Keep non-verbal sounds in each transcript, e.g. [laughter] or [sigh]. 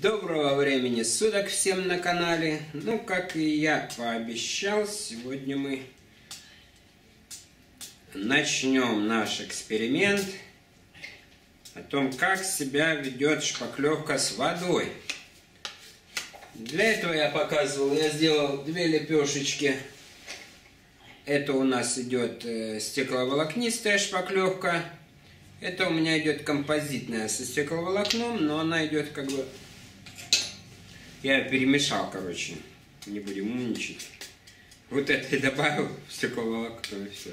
Доброго времени суток всем на канале. Ну, как и я пообещал, сегодня мы начнем наш эксперимент о том, как себя ведет шпаклевка с водой. Для этого я показывал, я сделал две лепешечки. Это у нас идет э, стекловолокнистая шпаклевка. Это у меня идет композитная со стекловолокном, но она идет как бы я перемешал, короче. Не будем умничать. Вот это [laughs] и добавил стекловолокно и все.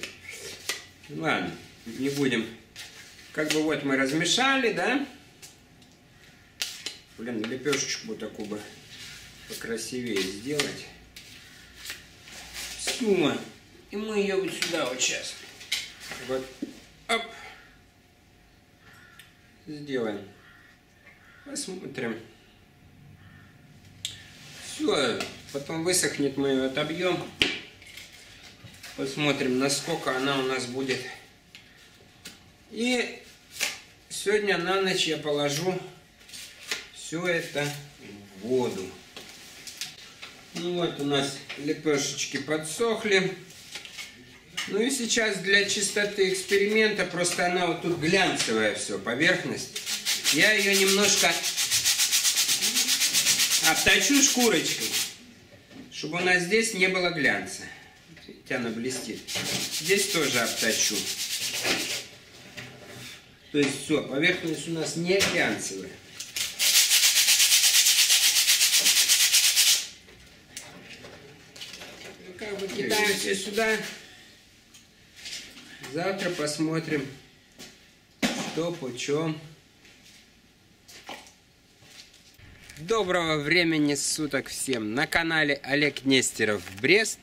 Ладно, не будем. Как бы вот мы размешали, да? Блин, лепешечку такую бы покрасивее сделать. Сума. И мы ее вот сюда вот сейчас. Вот. Оп. Сделаем. Посмотрим. Все, потом высохнет, мы ее отобьем. Посмотрим, насколько она у нас будет. И сегодня на ночь я положу все это в воду. Ну вот у нас лепешечки подсохли. Ну и сейчас для чистоты эксперимента, просто она вот тут глянцевая все, поверхность. Я ее немножко обточу шкурочкой, чтобы у нас здесь не было глянца. Видите, она блестит. Здесь тоже обточу. То есть все, поверхность у нас не глянцевая. Ну, как бы кидаемся сюда. Завтра посмотрим, что почем. Доброго времени суток всем на канале Олег Нестеров Брест.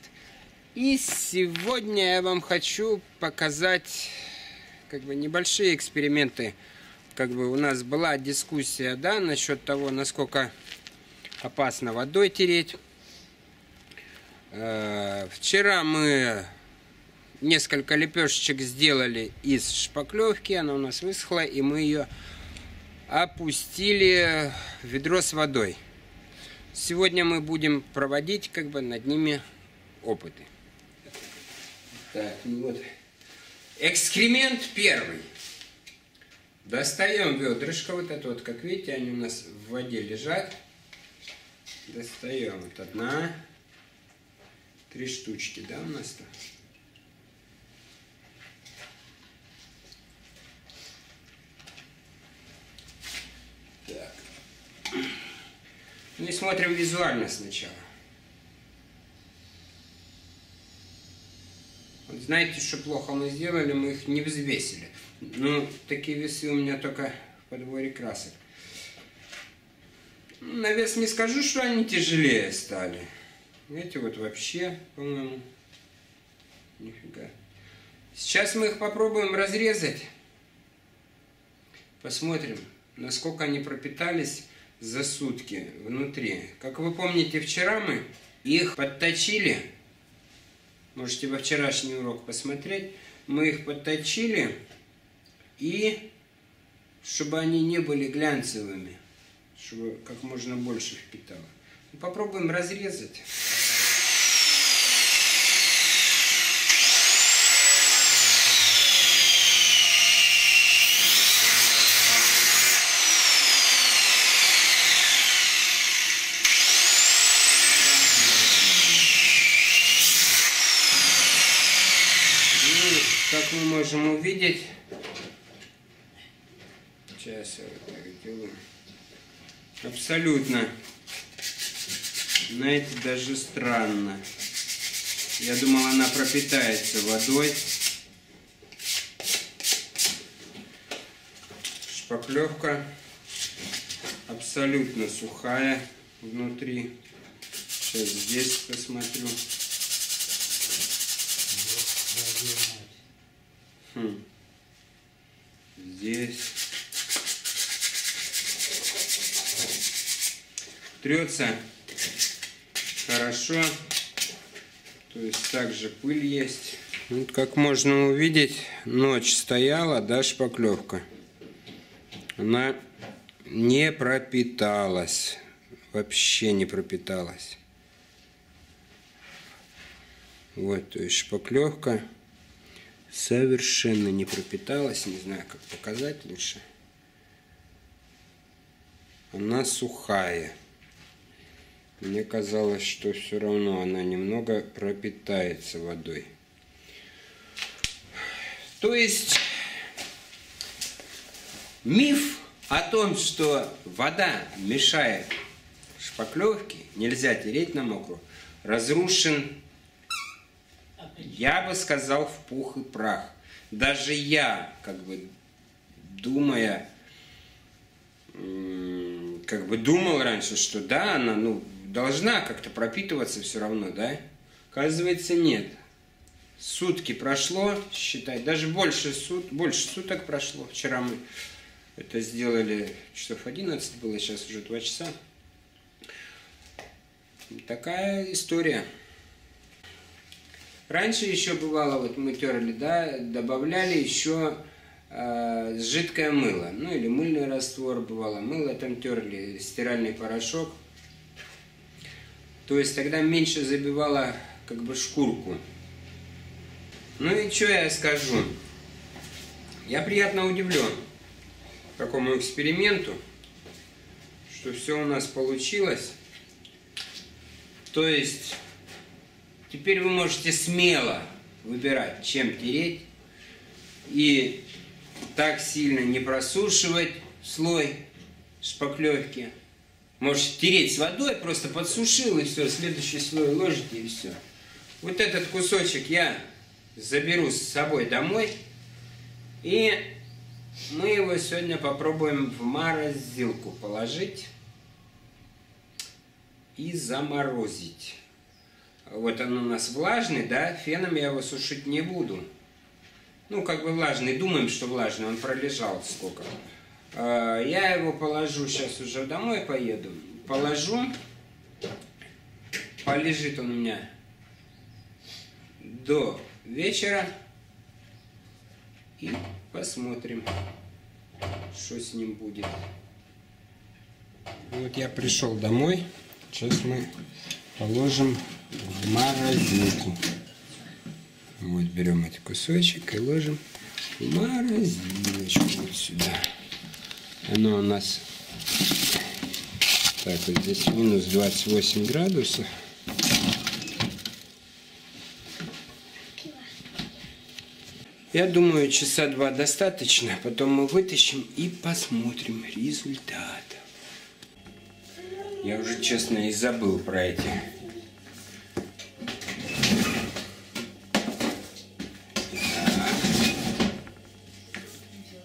И сегодня я вам хочу показать как бы небольшие эксперименты. Как бы у нас была дискуссия, да, насчет того, насколько опасно водой тереть. Э, вчера мы несколько лепешечек сделали из шпаклевки, она у нас высохла, и мы ее опустили ведро с водой. Сегодня мы будем проводить как бы над ними опыты. Так, ну вот. Экскремент первый. Достаем ведрышко, вот это вот, как видите, они у нас в воде лежат. Достаем, вот одна, три штучки, да, у нас-то? Ну и смотрим визуально сначала. Вот знаете, что плохо мы сделали? Мы их не взвесили. Ну, такие весы у меня только в подборе красок. Ну, на вес не скажу, что они тяжелее стали. Эти вот вообще, по-моему, нифига. Сейчас мы их попробуем разрезать. Посмотрим, насколько они пропитались за сутки внутри. Как вы помните, вчера мы их подточили. Можете во вчерашний урок посмотреть. Мы их подточили и чтобы они не были глянцевыми, чтобы как можно больше впитало. Попробуем разрезать. Как мы можем увидеть, сейчас я вот так делаю, абсолютно, знаете, даже странно. Я думал, она пропитается водой. Шпаклевка абсолютно сухая внутри. Сейчас здесь посмотрю. Здесь. Трется хорошо. То есть также пыль есть. Вот как можно увидеть, ночь стояла, да, шпаклевка. Она не пропиталась. Вообще не пропиталась. Вот, то есть шпаклевка совершенно не пропиталась. Не знаю, как показать лучше. Она сухая. Мне казалось, что все равно она немного пропитается водой. То есть миф о том, что вода мешает шпаклевке, нельзя тереть на мокрую, разрушен, я бы сказал, в пух и прах. Даже я, как бы думая, как бы думал раньше, что да, она ну, должна как-то пропитываться все равно, да? Оказывается, нет. Сутки прошло, считай, даже больше, сут, больше суток прошло. Вчера мы это сделали, часов 11 было, сейчас уже 2 часа. Такая история. Раньше еще бывало, вот мы терли, да, добавляли еще э, жидкое мыло, ну или мыльный раствор бывало, мыло там терли, стиральный порошок. То есть тогда меньше забивало как бы шкурку. Ну и что я скажу? Я приятно удивлен такому эксперименту, что все у нас получилось. То есть теперь вы можете смело выбирать, чем тереть. И так сильно не просушивать слой шпаклевки. Можете тереть с водой, просто подсушил и все, следующий слой ложите и все. Вот этот кусочек я заберу с собой домой. И мы его сегодня попробуем в морозилку положить и заморозить. Вот он у нас влажный, да, феном я его сушить не буду. Ну, как бы влажный, думаем, что влажный, он пролежал сколько. А, я его положу, сейчас уже домой поеду, положу, полежит он у меня до вечера и посмотрим, что с ним будет. Вот я пришел домой, сейчас мы положим в морозилку. Вот берем этот кусочек и ложим в морозилочку вот сюда. Оно у нас так вот здесь минус 28 градусов. Я думаю, часа два достаточно, потом мы вытащим и посмотрим результат. Я уже, честно, и забыл про эти.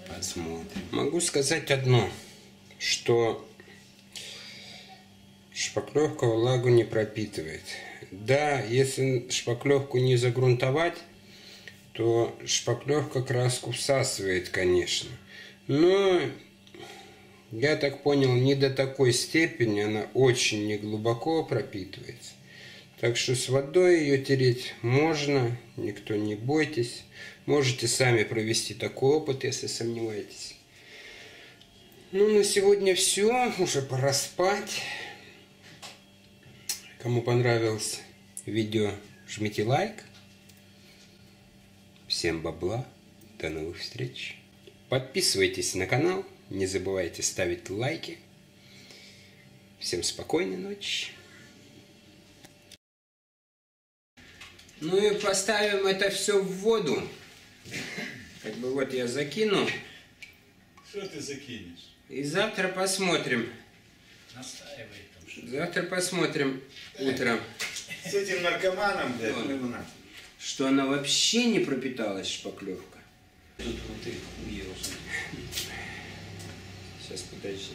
Посмотрим. Могу сказать одно, что шпаклевка влагу не пропитывает. Да, если шпаклевку не загрунтовать, то шпаклевка краску всасывает, конечно. Но, я так понял, не до такой степени, она очень неглубоко пропитывается. Так что с водой ее тереть можно, никто не бойтесь. Можете сами провести такой опыт, если сомневаетесь. Ну, на сегодня все. Уже пора спать. Кому понравилось видео, жмите лайк. Всем бабла. До новых встреч. Подписывайтесь на канал. Не забывайте ставить лайки. Всем спокойной ночи. Ну и поставим это все в воду. Как бы вот я закину. Что ты закинешь? И завтра посмотрим. Настаивай там. что- Завтра посмотрим утром, С этим наркоманом, блядь, Ладно. ну нахуй. что она вообще не пропиталась шпаклевка. Тут вот ты уелся. Сейчас подожди.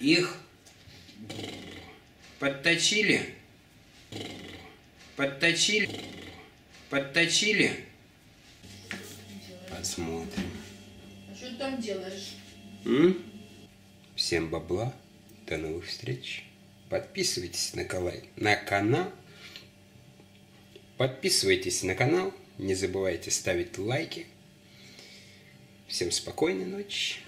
Их подточили, подточили, подточили. Посмотрим. А что ты там делаешь? М? Всем бабла. До новых встреч. Подписывайтесь на, кала- на канал. Подписывайтесь на канал. Не забывайте ставить лайки. Всем спокойной ночи.